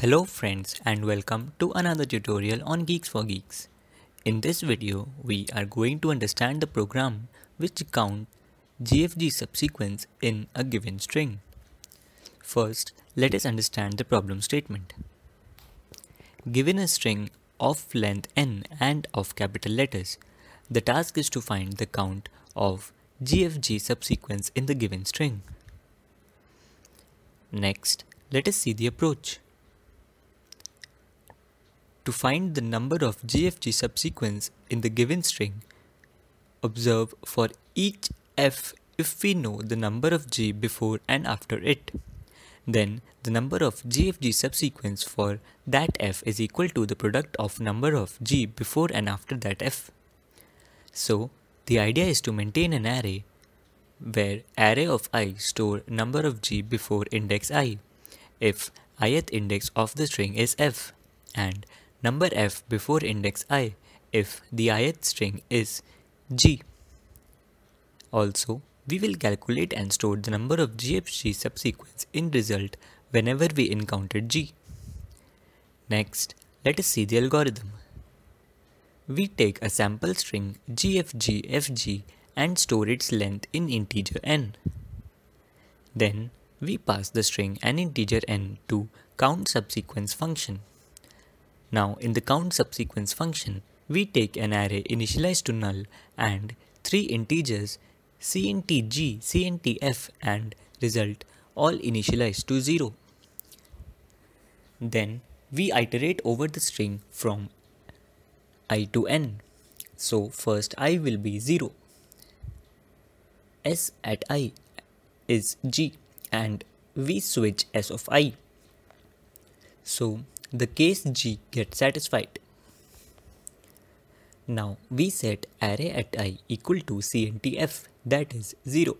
Hello friends and welcome to another tutorial on Geeks for Geeks. In this video, we are going to understand the program which count GFG subsequence in a given string. First, let us understand the problem statement. Given a string of length n and of capital letters, the task is to find the count of GFG subsequence in the given string. Next, let us see the approach. To find the number of GFG subsequence in the given string, observe for each f if we know the number of g before and after it. Then the number of GFG subsequence for that f is equal to the product of number of g before and after that f. So the idea is to maintain an array where array of i store number of g before index i if ith index of the string is f and number f before index i if the ith string is g. Also, we will calculate and store the number of GFG subsequence in result whenever we encounter g. Next, let us see the algorithm. We take a sample string gfgfg and store its length in integer n. Then, we pass the string an integer n to count subsequence function. Now in the count subsequence function, we take an array initialized to null and three integers cntg, cntf and result all initialized to 0. Then we iterate over the string from i to n. So first i will be 0. s at i is g and we switch s of i. So the case G gets satisfied. Now we set array at i equal to CNTF that is 0.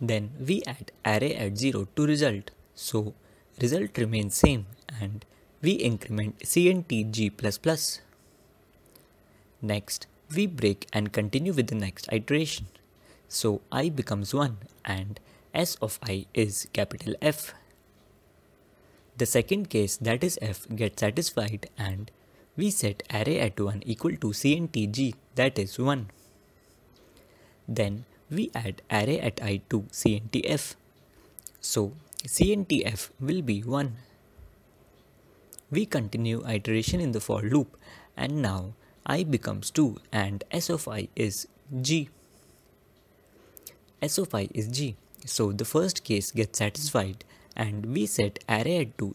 Then we add array at 0 to result. So result remains same and we increment CNTG++. Next we break and continue with the next iteration. So i becomes 1 and s of i is capital F. The second case that is f gets satisfied and we set array at 1 equal to cntg that is 1. Then we add array at i to cntf. So cntf will be 1. We continue iteration in the for loop and now i becomes 2 and s of i is g. s of i is g. So the first case gets satisfied and we set array at 2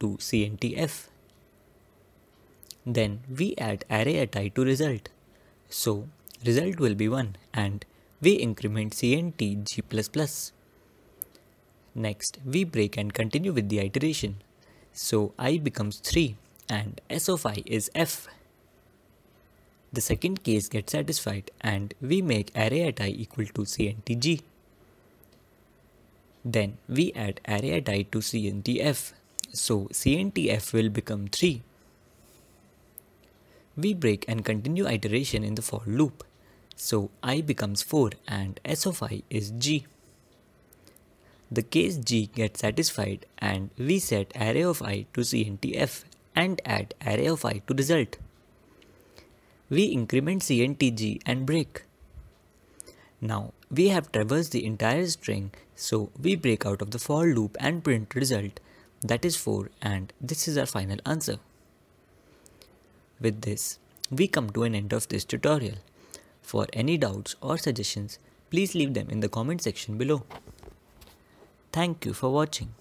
to cntf. Then we add array at i to result. So result will be 1 and we increment cntg++. Next we break and continue with the iteration. So i becomes 3 and s of i is f. The second case gets satisfied and we make array at i equal to cntg. Then we add array i to CNTF. So CNTF will become 3. We break and continue iteration in the for loop. So i becomes 4 and s of i is g. The case g gets satisfied and we set array of i to CNTF and add array of i to result. We increment CNTG and break. Now we have traversed the entire string so we break out of the for loop and print result that is 4 and this is our final answer. With this we come to an end of this tutorial. For any doubts or suggestions please leave them in the comment section below. Thank you for watching.